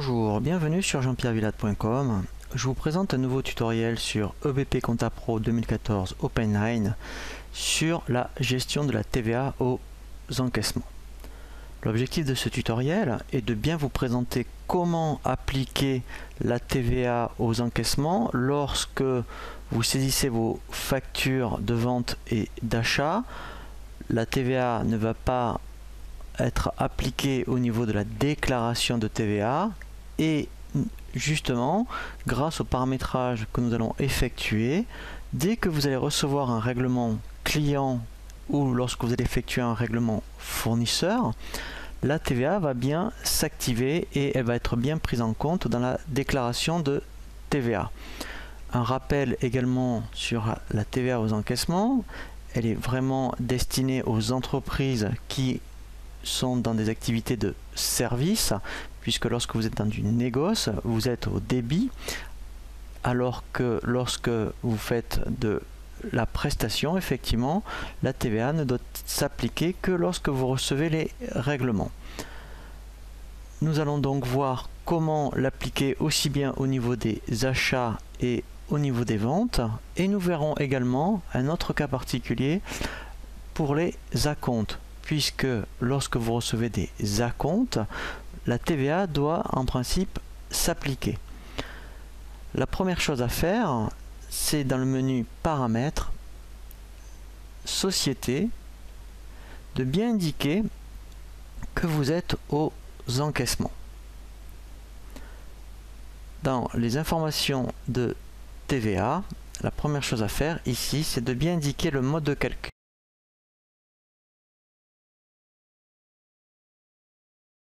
Bonjour, bienvenue sur jean-pierrevillade.com. Je vous présente un nouveau tutoriel sur EBP Compta Pro 2014 OpenLine sur la gestion de la TVA aux encaissements. L'objectif de ce tutoriel est de bien vous présenter comment appliquer la TVA aux encaissements lorsque vous saisissez vos factures de vente et d'achat. La TVA ne va pas être appliquée au niveau de la déclaration de TVA et justement grâce au paramétrage que nous allons effectuer dès que vous allez recevoir un règlement client ou lorsque vous allez effectuer un règlement fournisseur, la TVA va bien s'activer et elle va être bien prise en compte dans la déclaration de TVA. Un rappel également sur la TVA aux encaissements, elle est vraiment destinée aux entreprises qui sont dans des activités de service, puisque lorsque vous êtes dans du négoce, vous êtes au débit, alors que lorsque vous faites de la prestation, effectivement, la TVA ne doit s'appliquer que lorsque vous recevez les règlements. Nous allons donc voir comment l'appliquer aussi bien au niveau des achats et au niveau des ventes. Et nous verrons également un autre cas particulier pour les acomptes, puisque lorsque vous recevez des acomptes, la TVA doit en principe s'appliquer. La première chose à faire, c'est dans le menu paramètres, société, de bien indiquer que vous êtes aux encaissements. Dans les informations de TVA, la première chose à faire ici, c'est de bien indiquer le mode de calcul.